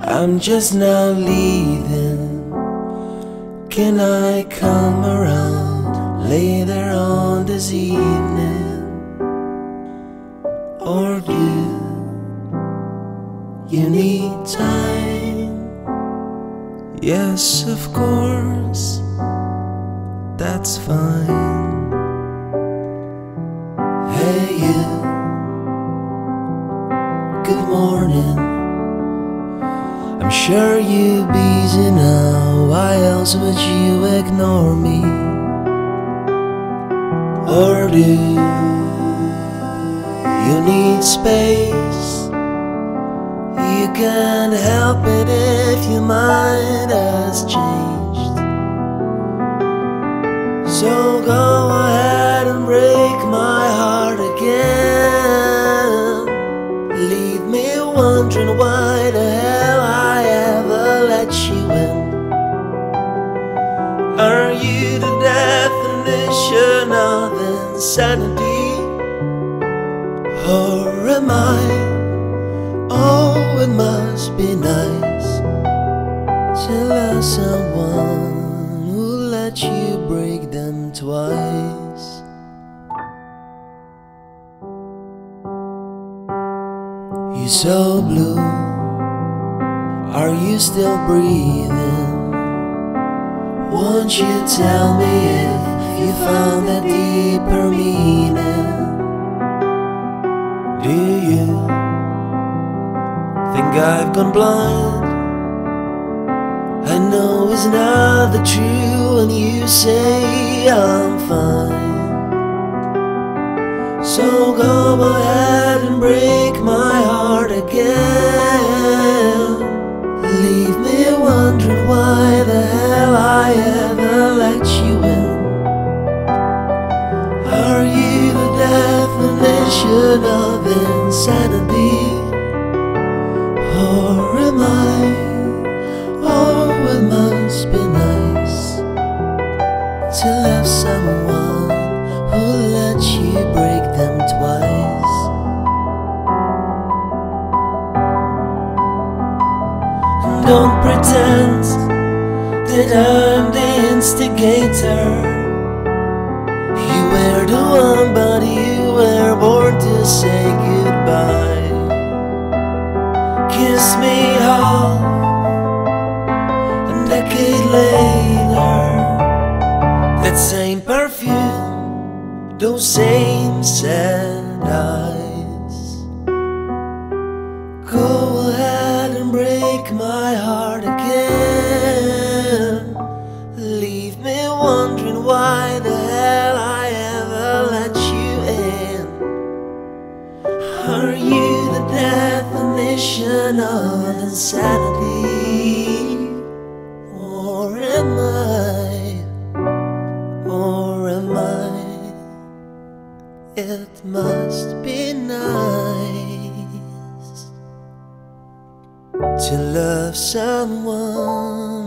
I'm just now leaving. Can I come around later on this evening? Or do you need time? Yes, of course, that's fine. I'm sure you're busy now. Why else would you ignore me? Or do you need space? You can't help it if your mind has changed. So go insanity? Or am I? Oh, it must be nice to love someone who let you break them twice. You're so blue. Are you still breathing? Won't you tell me you found a deeper meaning? Do you think I've gone blind? I know it's not the truth when you say I'm fine. So go ahead and break my heart of insanity? Or am I? Oh, it must be nice to love someone who let you break them twice. And Don't pretend that I'm the instigator. You were the one, but you say goodbye. Kiss me half a decade later. That same perfume, those same sad eyes. Are you the definition of insanity? Or am I? Or am I? It must be nice to love someone